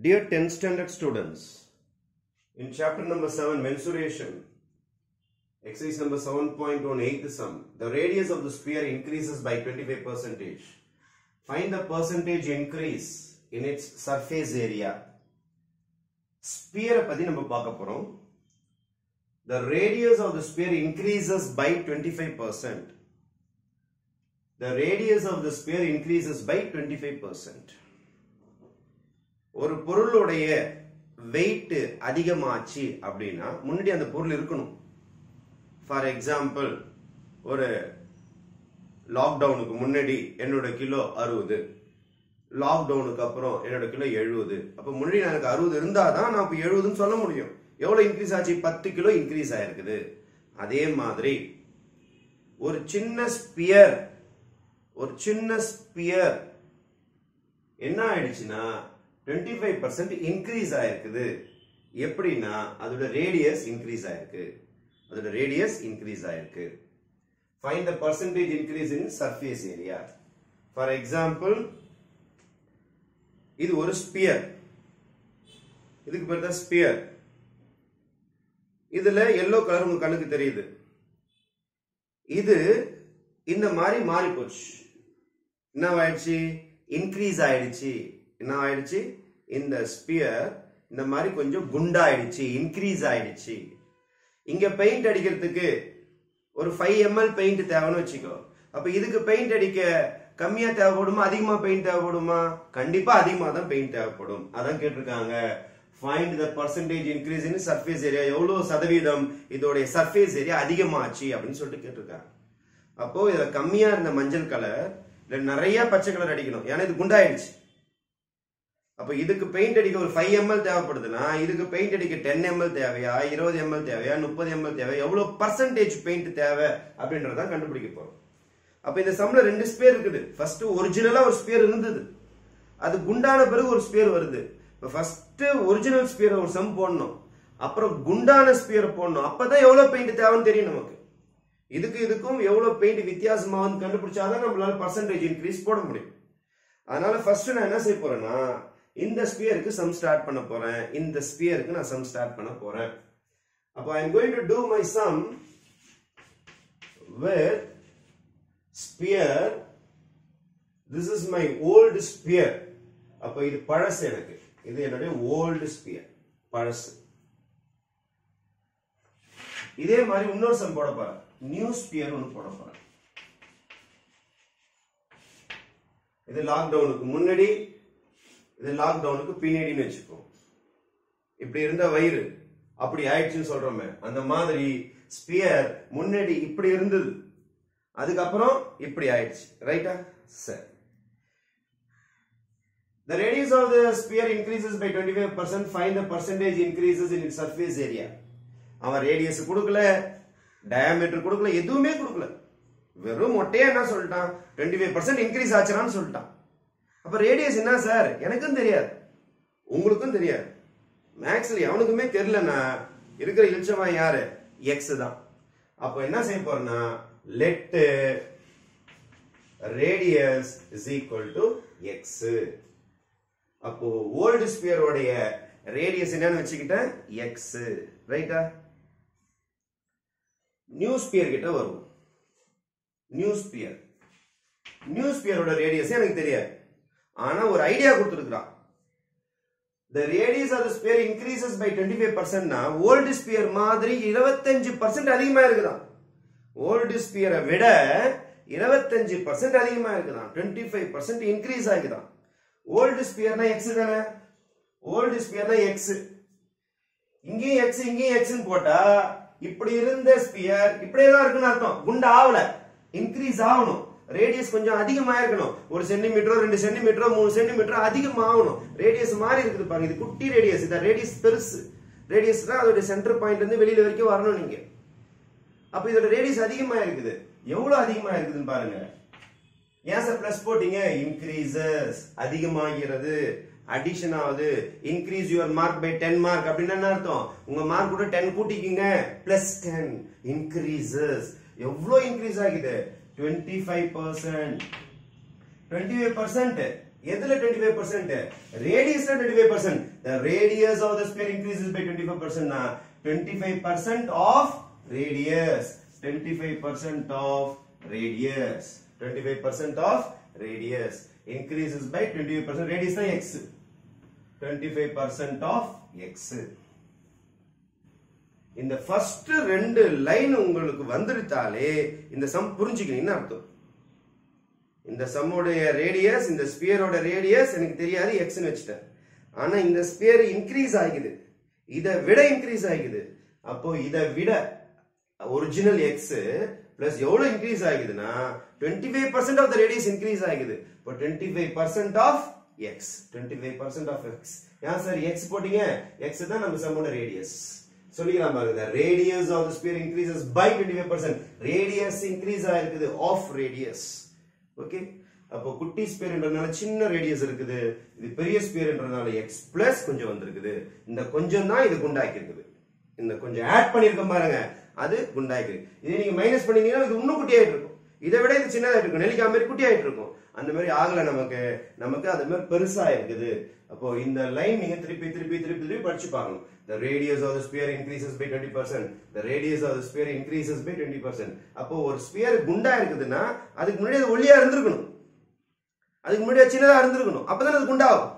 Dear 10th standard students, in chapter number 7, mensuration, exercise number 7.1, eighth sum, the radius of the sphere increases by 25 percentage. Find the percentage increase in its surface area. Sphere பத்தி நம்ம பார்க்க போறோம். The radius of the sphere increases by 25%. The radius of the sphere increases by 25%. ஒரு பொருளுடைய wait அதிகமாச்சு அப்படின்னா முன்னாடி அந்த பொருள் இருக்கணும். ஃபார் எக்ஸாம்பிள் ஒரு லாக்டவுனுக்கு முன்னாடி என்னோட கிலோ அறுபது. லாக்டவுனுக்கு அப்புறம் என்னோட கிலோ எழுபது. அப்போ முன்னாடி எனக்கு அறுபது இருந்தால் தான் நான் இப்போ எழுபதுன்னு சொல்ல முடியும். எவ்வளோ இன்க்ரீஸ் ஆச்சு? பத்து கிலோ இன்க்ரீஸ் ஆயிருக்குது. அதே மாதிரி ஒரு சின்ன ஸ்பியர் ஒரு சின்ன ஸ்பியர் என்ன ஆயிடுச்சுன்னா டுவெண்ட்டி ஃபைவ் பர்சன்ட் இன்க்ரீஸ் ஆயிருக்குது. எப்படின்னா அதோட ரேடியஸ் இன்க்ரீஸ் ஆயிருக்கு. அதோட ரேடியஸ் இன்க்ரீஸ் ஆயிருக்கு. Find the percentage increase in surface area for example இது ஒரு ஸ்பியர் இதுக்கு பேர் தான் ஸ்பியர் இதுல எல்லோ கலர் உங்க கண்ணுக்கு தெரியுது. இது இந்த மாதிரி மாறி போச்சு என்ன ஆயிடுச்சு இன்க்ரீஸ் ஆயிடுச்சு. என்ன ஆயிடுச்சு இந்த ஸ்பியர் இந்த மாதிரி கொஞ்சம் குண்டாயிடுச்சு இன்க்ரீஸ் ஆயிடுச்சு. இங்க பெயிண்ட் அடிக்கிறதுக்கு ஒரு ஃபைவ் எம்எல் பெயிண்ட் தேவைன்னு வச்சுக்கோ. அப்ப இதுக்கு பெயிண்ட் அடிக்க கம்மியா தேவைப்படுமா? அதிகமா பெயிண்ட் தேவைப்படுமா? கண்டிப்பா அதிகமா தான் பெயிண்ட் தேவைப்படும். அதான் கேட்டிருக்காங்க. Find the percentage increase in surface area எவ்வளவு சதவீதம் இதோடைய சர்ஃபேஸ் ஏரியா அதிகமாச்சு அப்படின்னு சொல்லிட்டு கேட்டிருக்காங்க. அப்போ இதுல கம்மியா இருந்த மஞ்சள் கலர் இல்ல நிறைய பச்சை கலர் அடிக்கணும். ஏன்னா இது குண்டாயிடுச்சு. அப்ப இதுக்கு பெயிண்ட் அடிக்க ஒரு ஃபைவ் எம்எல் தேவைப்படுதுன்னா இதுக்கு பெயிண்ட் அடிக்க டென் எம்எல் தேவையா இருபது எம்எல் தேவையா முப்பது எம்எல் தேவையா எவ்வளவு பர்சன்டேஜ் பெயிண்ட் தேவை அப்படின்றதான் கண்டுபிடிக்க போறோம். அப்ப இந்த சம்ல ரெண்டு ஸ்பேர் இருக்குது. ஃபர்ஸ்ட் ஒரிஜினலா ஒரு ஸ்பேர் இருந்தது. அது குண்டான பிறகு ஒரு ஸ்பேர் வருது. இப்ப ஃபர்ஸ்ட் ஒரிஜினல் ஸ்பியர் ஒரு சம் போடணும். அப்புறம் குண்டான ஸ்பியர் போடணும். அப்பதான் எவ்வளவு பெயிண்ட் தேவைன்னு தெரியும் நமக்கு. இதுக்கு இதுக்கும் எவ்வளவு பெயிண்ட் வித்தியாசமாகும் வந்து கண்டுபிடிச்சாதான் நம்மளால பர்சன்டேஜ் இன்க்ரீஸ் போட முடியும். அதனால ஃபர்ஸ்ட் நான் என்ன செய்ய போறேன்னா இந்த ஸ்பியருக்கு சம் ஸ்டார்ட் பண்ண போறேன். இந்த ஸ்பியருக்கு நான் சம் ஸ்டார்ட் பண்ண போறேன். அப்போ I am going to do my sum with sphere this is my old sphere அப்போ இது பழசு எனக்கு. இது என்னுடைய ஓல்டு ஸ்பியர் பழசு. இதே மாதிரி இன்னொரு சம் போட போறேன். நியூ ஸ்பியர் ஒன்று போட போறேன். இது லாக்டவுனுக்கு முன்னாடி இது லாக்டவுனுக்கு பின்னாடின்னு வச்சுக்கோ. இப்படி இருந்த வயிறு. அப்படி ஆயிடுச்சுன்னு சொல்றோமே. அந்த மாதிரி ஸ்பியர் முன்னாடி இப்படி இருந்தது. அதுக்கப்புறம் இப்படி ஆயிடுச்சு. ரைட்டா சரி. The radius of the sphere increases by 25%. Find the percentage increases in its surface area. அவன் ரேடியஸ் கொடுக்கல. டயாமீட்டர் கொடுக்கல. எதுவுமே கொடுக்கல. வெறும் மொட்டையா என்ன சொல்லிட்டான்? டுவெண்ட்டி ஃபைவ் பர்சன்ட் இன்க்ரீஸ் ஆச்சுறான்னு சொல்லிட்டான். அப்ப ரேடியஸ் என்ன சார் எனக்கும் தெரியாது. உங்களுக்கும் தெரியாது. மேக்ஸ்ல எவனுக்குமே தெரியலன்னா இருக்கிற இழிச்சவன் யாரு? எக்ஸ் தான். அப்போ என்ன செய்ய போறேன்னா let radius is equal to X அப்போ ஓல்டு ஸ்பியரோடைய ரேடியஸ் என்னன்னு வச்சுக்கிட்டேன் எக்ஸ் ரைட்டா நியூ ஸ்பியர் கிட்ட வரும். நியூ ஸ்பியர் நியூ ஸ்பியரோட ரேடியஸ் எனக்கு தெரியாது. ஆனா ஒரு ஐடியா கொடுத்துருக்கான் the radius of the sphere increases by twenty five பர்சன்ட்னா old sphere மாதிரி 25% அதிகமா இருக்குதான் ஓல்டு ஸ்பியரை விட 25% அதிகமா இருக்குதாம் 25% இன்க்ரீஸ் ஆகுதான். ஓல்டு ஸ்பியர்னா எக்ஸ் தானே? ஓல்டு ஸ்பியர்னா எக்ஸ் இங்கேயும் எக்ஸ் இங்கேயும் எக்ஸ்னு போட்டா இப்படி இருந்த ஸ்பியர் இப்படியே தான் இருக்குன்னு அர்த்தம். குண்டு ஆகல இன்க்ரீஸ் ஆகணும். ரேடியஸ் கொஞ்சம் அதிகமா இருக்கணும். ஒரு சென்டிமீட்டரோ ரெண்டு சென்டிமீட்டரோ மூணு சென்டிமீட்டரோ அதிகமாகணும். ரேடியஸ் மாறி இருக்குது பாருங்க. இது குட்டி ரேடியஸ் இந்த ரேடியஸ் பெருசு. ரேடியஸ் தான் அதோட சென்டர் பாயிண்ட் இருந்து வெளியில வரைக்கும் வரணும் நீங்க. அப்ப இதோட ரேடியஸ் அதிகமா இருக்குது. எவ்வளவு அதிகமா இருக்குதுன்னு பாருங்க. ஏன் சார் பிளஸ் போட்டீங்க? இன்க்ரீசஸ் அதிகமாகிறது. அடிஷன் ஆகுது. Increase your mark by ten mark அப்படின்னு என்ன அர்த்தம்? உங்க மார்க் கூட டென் கூட்டிக்கிங்க. பிளஸ் டென் இன்க்ரீசஸ் எவ்வளவு இன்க்ரீஸ் ஆகுது? twenty five percent twenty five percent எதுல 25% ரேடியஸ்ல 25% the radius of the sphere increases by 25% னா 25% of radius 25% of radius 25% of radius increases by 25% radius தான் x 25% of x இந்த first ரெண்டு line உங்களுக்கு வந்துருத்தாலே இந்த சம் புரிஞ்சுக்கணும். அர்த்தம்? இந்த சம்முடைய ரேடியஸ் இந்த ஸ்பியரோட ரேடியஸ் எனக்கு தெரியாது எக்ஸ்னு வச்சுட்டேன். ஆனா இந்த ஸ்பியர் இன்க்ரீஸ் ஆகுது. இதை விட இன்க்ரீஸ் ஆகுது. அப்போ இதை விட ஒரிஜினல் எக்ஸ் பிளஸ் எவ்வளவு இன்க்ரீஸ் ஆகுதுன்னா twenty five percent of the radius increase ஆகுது. இப்போ twenty five percent of x twenty five percent of x ஏன் சார் எக்ஸ் போட்டீங்க? எக்ஸ் தான் நம்ம சம்மோட ரேடியஸ் சொல்லிக்கலாம் பாருங்க radius of the sphere increases by twenty five percent radius increase ஆயிருக்குது ஆஃப் ரேடியஸ் ஓகே அப்போ குட்டி ஸ்பியர்ன்றதுனால சின்ன ரேடியஸ் இருக்குது இது பெரிய ஸ்பியர்ன்றதுனால எக்ஸ் பிளஸ் கொஞ்சம் வந்திருக்குது. இந்த கொஞ்சம் தான் இது குண்டாக்கி இருக்குது இந்த கொஞ்சம் ஆட் பண்ணிருக்கோம் பாருங்க அது குண்டாக்கி இதே நீங்க மைனஸ் பண்ணீங்கன்னா இது இன்னும் குட்டியாயிட்டு இருக்கும். இதை விட இது சின்னதாக இருக்கும் நெல்லிக்காய் மாதிரி குட்டியாயிட்டு இருக்கும் அந்த மாதிரி ஆகல நமக்கு. நமக்கு அது மாதிரி பெருசா இருக்குது. அப்போ இந்த லைன் நீங்க திருப்பி திருப்பி திருப்பி திருப்பி படிச்சு பார்க்கணும். The radius of sphere increases increases twenty 20% the radius of the sphere increases by 20% அப்போ ஒரு ஸ்பியர் குண்டா இருக்குதுன்னா அதுக்கு முன்னாடி அது ஒல்லியா இருந்திருக்கணும். அதுக்கு முன்னாடி சின்னதா இருந்திருக்கணும். அப்பதான் அது குண்டாகும்.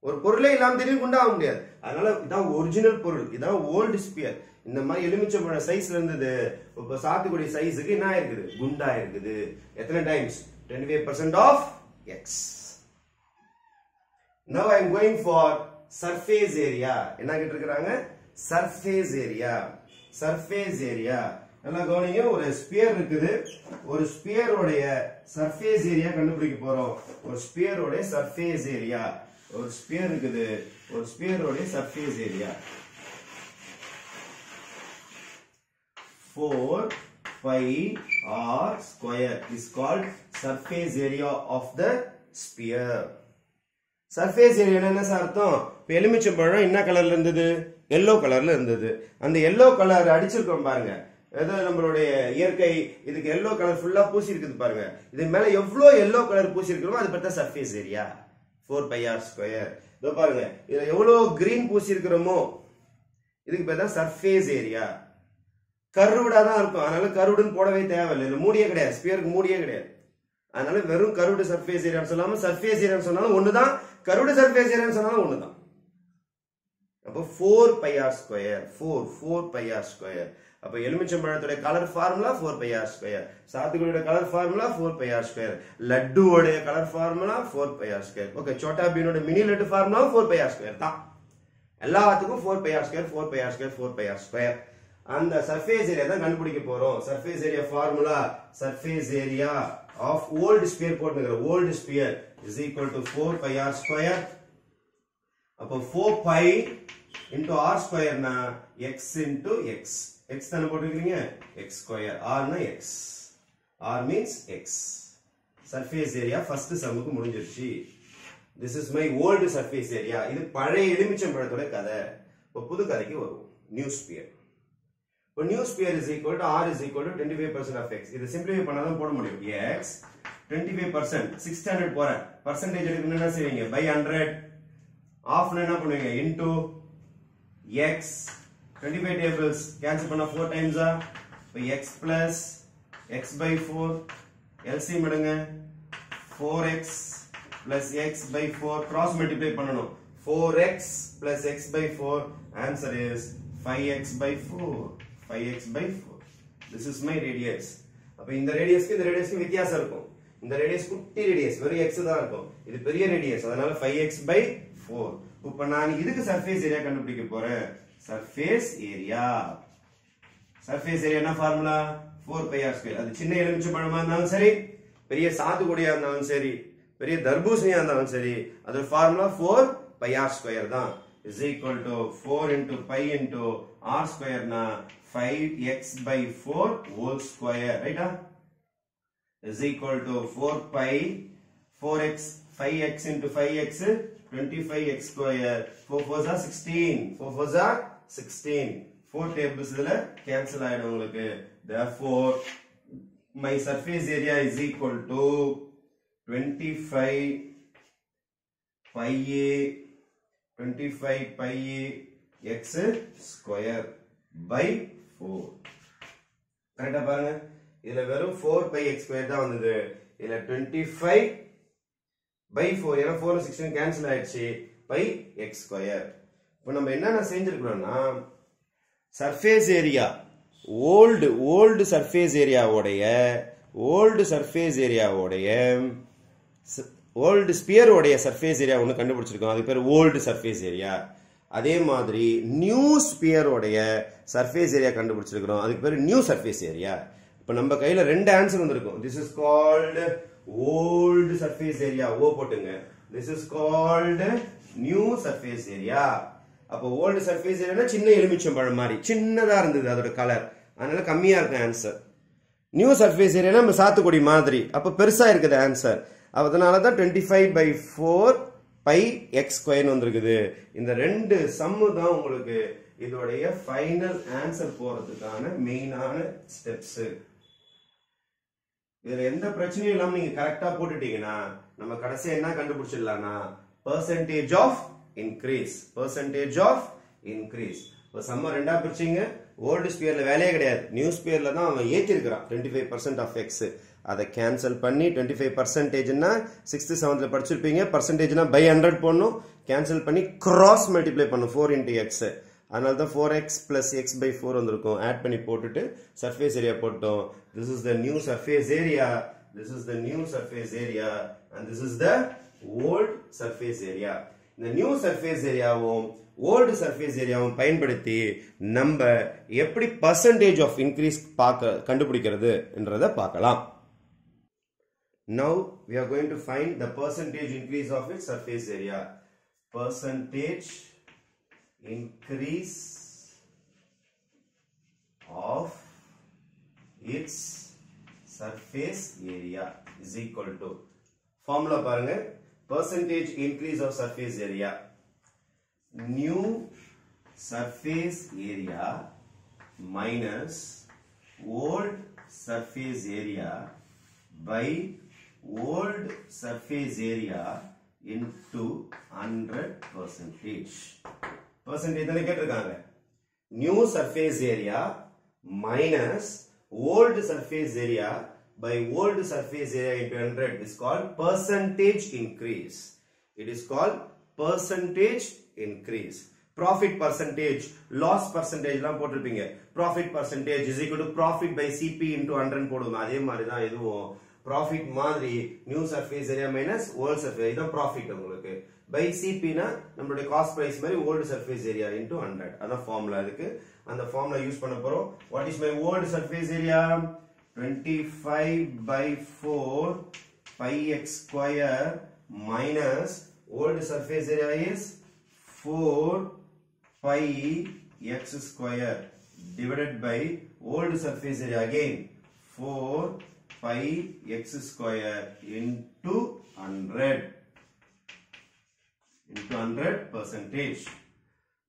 ஒரு பொருளே இல்லாமல் திடீர்னு குண்டாக முடியாது. அதனால இதான் ஒரிஜினல் பொருள். இதான் ஓல்டு ஸ்பியர் இந்த மாதிரி எலுமிச்சம்பழ சைஸ்ல இருந்தது. இப்ப சாத்துக்குடி சைஸுக்கு என்ன இருக்குது குண்டா இருக்குது எத்தனை times twenty five percent of x now I am going for surface area என்ன கேட்டிருக்கிறாங்க? சர்ஃபேஸ் ஏரியா சர்ஃபேஸ் ஏரியா நல்லா கவனிங்க ஒரு ஸ்பியர் இருக்குது. ஒரு ஸ்பியரோடைய சர்ஃபேஸ் ஏரியா கண்டுபிடிக்க போறோம். ஒரு ஸ்பியரோடைய சர்ஃபேஸ் ஏரியா ஒரு ஸ்பியர் இருக்குது. ஒரு ஸ்பியரோடைய surface area four pi r square is called surface area of the sphere surface area என்ன சார் அர்த்தம்? இப்போ எலுமிச்சம்பழம் என்ன கலர்ல இருந்தது? எல்லோ கலர்ல இருந்தது. அந்த எல்லோ கலர் அடிச்சிருக்கோம் பாருங்க. ஏதோ நம்மளுடைய இயற்கை இதுக்கு எல்லோ கலர் ஃபுல்லா பூசி இருக்குது பாருங்க. இது மேல எவ்வளோ எல்லோ கலர் பூசி இருக்கிறோமோ அது பார்த்தா surface area four pi r square இதோ பாருங்க. இதுல எவ்வளோ கிரீன் பூசி இருக்கிறோமோ இதுக்கு பேர் தான் சர்ஃபேஸ் ஏரியா கருவிடா தான் இருக்கும். அதனால கருவிடுன்னு போடவே தேவையில்லை. இல்லை மூடியே கிடையாது. ஸ்பியருக்கு மூடியே கிடையாது. அதனால வெறும் கருவிடு சர்ஃபேஸ் ஏரியான்னு சொல்லாம சர்ஃபேஸ் ஏரியான்னு சொன்னாலும் ஒண்ணுதான். கருவிடு சர்ஃபேஸ் ஏரியான்னு சொன்னாலும் ஒண்ணுதான். அப்போ four pi r square four four pi r square அப்போ எலுமிச்சம்பழத்துடைய colour formula four pi r square சாத்துக்குடியோட colour formula four pi square லட்டுவோடைய colour formula four pi r square okay Chhota பீனோட mini laddu formula four pi r square தான். எல்லாத்துக்கும் four pi r square four pi r square four pi r square அந்த surface area தான் கண்டுபிடிக்க போறோம். Surface area formula surface area of old sphere போட்டுக்கிற old sphere is equal to four pi r square அப்போ four pi into r ஸ்கொயர்னா x into x x தானே போட்டுருக்கீங்க x square ஆர்னா x r means x surface area first சம்முக்கு முடிஞ்சிருச்சு. This is my old surface area இது பழைய எலுமிச்சம்பழத்தோட கதை. இப்போ புது கதைக்கு வருவோம். நியூ ஸ்பியர் இப்போ new sphere is equal to r is equal to twenty five percent of x இது சிம்பிளிஃபை பண்ணாதான் போட முடியும். X twenty five percent six hundred போறேன் பர்சன்டேஜ் எடுக்கணும்னா என்ன செய்வீங்க? பை ஹண்ட்ரட் ஆஃப்னு என்ன பண்ணுவீங்க? Into x twenty five tables cancel பண்ண ஃபோர் டைம்ஸா இப்போ x plus x by four LCM எடுங்க. Four x plus x by four cross multiply பண்ணணும். Four x plus x by four answer is five x by four five x by four this is my radius அப்போ இந்த ரேடியஸ்க்கு இந்த ரேடியஸ்க்கு வித்தியாசம் இருக்கும். இந்த radius குட்டி radius வெறும் எக்ஸ் தான் இருக்கும். இது பெரிய ரேடியஸ் அதனால ஃபைவ் எக்ஸ் பை ஃபோர் இப்போ நான் இதுக்கு சர்ஃபேஸ் ஏரியா கண்டுபிடிக்க போறேன். சர்ஃபேஸ் ஏரியா சர்ஃபேஸ் ஏரியா என்ன formula four pi r square அது சின்ன எலுமிச்சை பழமா இருந்தாலும் சரி பெரிய சாத்துக்குடியா இருந்தாலும் சரி பெரிய தர்பூசணியா இருந்தாலும் சரி அது formula four pi r square தான். Is equal to four into pi into r ஸ்கொயர்னா five x by four whole square ரைட்டா is equal to 4 pi 4x 5x into 5x 25x square 4 4s are 16 4 4s are 16 4 tables இதுல cancel ஆயிடும் உங்களுக்கு therefore my surface area is equal to 25 pi a 25 pi a x square by 4 கரெக்டா பாருங்க. இதுல வெறும் 4 by x square தான் வந்தது. இதுல 25 பை 4 ஏன்னா 4 16 கேன்சல் ஆயிடுச்சு பை எக்ஸ் ஸ்கொயர் இப்போ நம்ம என்னென்ன செஞ்சிருக்கிறோம்னா surface area old old surface ஏரியாவுடைய old surface ஏரியாவுடைய ஓல்டு ஸ்பியரோடைய சர்ஃபேஸ் ஏரியா ஒன்று கண்டுபிடிச்சிருக்கோம். அது பேர் ஓல்டு சர்ஃபேஸ் ஏரியா அதே மாதிரி நியூ ஸ்பியரோடைய சர்ஃபேஸ் ஏரியா கண்டுபிடிச்சிருக்கிறோம். அதுக்கு பேர் நியூ சர்ஃபேஸ் ஏரியா இப்போ நம்ம கையில் ரெண்டு ஆன்சர் வந்திருக்கும். This is called old surface area ஓ போட்டுங்க. This is called new surface area அப்போ ஓல்டு சர்ஃபேஸ் ஏரியானா சின்ன எலுமிச்சம்பழம் மாதிரி. சின்னதாக இருந்தது அதோட கலர் அதனால கம்மியாக இருக்கும் ஆன்சர் நியூ சர்ஃபேஸ் ஏரியா நம்ம சாத்துக்குடி மாதிரி. அப்போ பெருசாக இருக்குது ஆன்சர் அதனால தான் twenty five by four by x ஸ்கொயர்னு வந்திருக்குது. இந்த ரெண்டு சம்மு தான் உங்களுக்கு இதோடைய ஃபைனல் ஆன்சர் போறதுக்கான மெயினான ஸ்டெப்ஸ் இதுல எந்த பிரச்சனையும் இல்லாம நீங்க கரெக்டா போட்டுட்டீங்கன்னா நம்ம கடைசியாக என்ன கண்டுபிடிச்சிடலாம்னா percentage of increase percentage of increase இப்போ சம்ம ரெண்டா பிரிச்சிங்க. ஓல்டு ஸ்பியர்ல வேலையே கிடையாது. நியூ ஸ்பியர்ல தான் அவன் ஏற்றிருக்கிறான் twenty five percent of x அதை கேன்சல் பண்ணி டுவெண்ட்டி ஃபைவ் பர்சன்டேஜ்னா சிக்ஸ்த்து செவன்த்தில் படிச்சிருப்பீங்க. பர்சன்டேஜ்னா பை ஹண்ட்ரட் போடணும். கேன்சல் பண்ணி கிராஸ் மல்டிப்ளை பண்ணும் ஃபோர் இன்டூ எக்ஸ் அதனால தான் four x plus x by four வந்திருக்கும். ஆட் பண்ணி போட்டுட்டு சர்ஃபேஸ் ஏரியா போட்டோம். This is the new surface area this is the new surface area and this is the old surface area இந்த new surface ஏரியாவும் old surface ஏரியாவும் பயன்படுத்தி நம்ம எப்படி பர்சன்டேஜ் ஆஃப் இன்க்ரீஸ் பார்க்க கண்டுபிடிக்கிறது என்றதை பார்க்கலாம். Now we are going to find the percentage increase of its surface area. Percentage increase of its surface area is equal to formula பாருங்க percentage increase of surface area new surface area minus old surface area by old surface area into 100 percentage percentage தானே கேட்டிருக்காங்க new surface area minus old surface area by old surface area into 100 is called percentage increase it is called percentage increase profit percentage loss percentage எல்லாம் போட்டிருப்பீங்க profit percentage is equal to profit by cp into 100 போடுவோம் அதே மாதிரி தான் இதுவும் profit மாதிரி new surface area minus old surface இதான் profit உங்களுக்கு. பை சிபினா நம்மளுடைய காஸ்ட் பிரைஸ் மாதிரி old surface area into hundred அதான் ஃபார்முலா இருக்கு அந்த ஃபார்முலா யூஸ் பண்ண போறோம். What is my old surface area twenty five by four by x square minus old surface area is four by x square divided by old surface area again. 4 pi x square into 100 into 100 percentage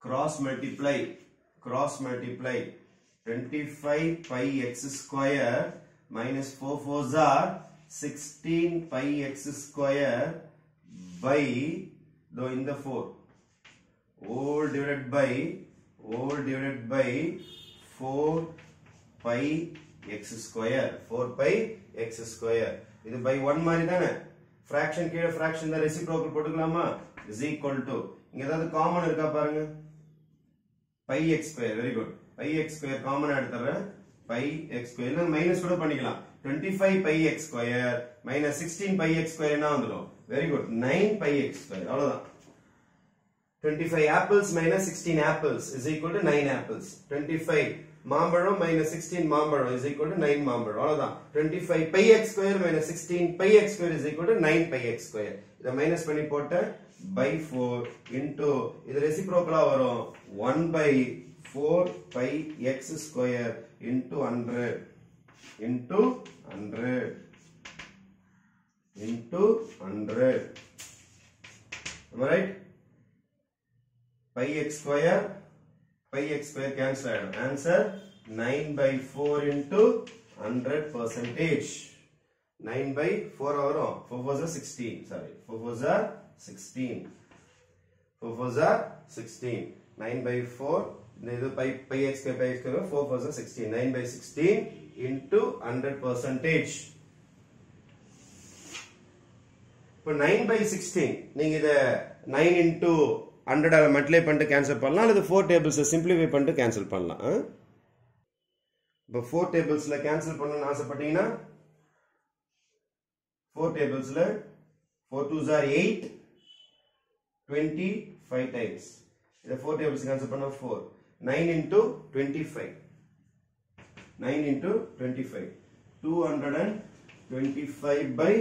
cross multiply cross multiply 25 pi x square minus 4 4s are 16 pi x square by though in the 4 all divided by all divided by 4 pi x square 4 pi x square இது by 1 மாதிரி தானே fraction கீழே fraction தான் reciprocal போட்டுக்கலாமா is equal to இங்க ஏதாவது common இருக்கா பாருங்க pi x square very good pi x square common எடுத்துறேன் pi x square இல்ல மைனஸ் கூட பண்ணிக்கலாம் 25 pi x square minus 16 pi x square என்ன வந்துரும் very good 9 pi x square அவ்வளவுதான் 25 apples minus 16 apples is equal to 9 apples. 25 மாம்பழம் minus sixteen மாம்பழம் is equal to nine மாம்பழம் அவ்வளவுதான் twenty five by x square minus sixteen by x square is equal to nine by x square இதை minus பண்ணி போட்ட by four into இது ரெசிப்ரோக்கலா வரும் one by four by x square into hundred into hundred into hundred right by x square by x square cancel ஆயிடும் answer nine by four into hundred percentage nine by four வரும் four four sixteen sorry four four are sixteen four four are sixteen nine by four இது by by x by x four four are sixteen nine by sixteen into hundred percentage இப்போ nine by sixteen நீங்க இதை nine into hundred அதை multiply பண்ணிட்டு cancel பண்ணலாம். அல்லது four டேபிள்ஸை simplify பண்ணிட்டு கேன்சல் பண்ணலாம். இப்போ ஃபோர் டேபிள்ஸில் கேன்சல் பண்ணணும்னு ஆசைப்பட்டீங்கன்னா four டேபிள்ஸில் four two are eight twenty five times இதை ஃபோர் டேபிள்ஸ் கேன்சல் பண்ணால் four nine into twenty five nine into twenty five two hundred and twenty five by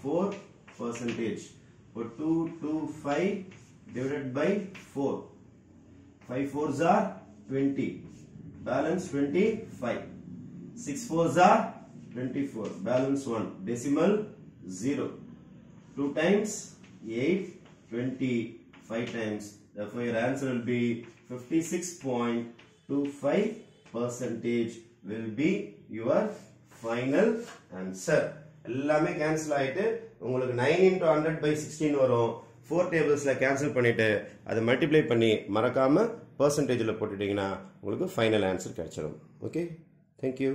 four percentage இப்போ two two five divided by 4 5 fours are 20 balance 25 6 fours are 24 balance 1 decimal 0 2 times 8 25 times therefore your answer will be 56.25 percentage will be your final answer எல்லாமே cancel ஆயிட்டு உங்களுக்கு nine into hundred by sixteen வரும் Four டேபிள்ஸில் cancel பண்ணிவிட்டு அதை multiply பண்ணி மறக்காமல் பர்சன்டேஜில் போட்டுட்டிங்கன்னா உங்களுக்கு ஃபைனல் ஆன்சர் கிடைச்சிடும் ஓகே தேங்க்யூ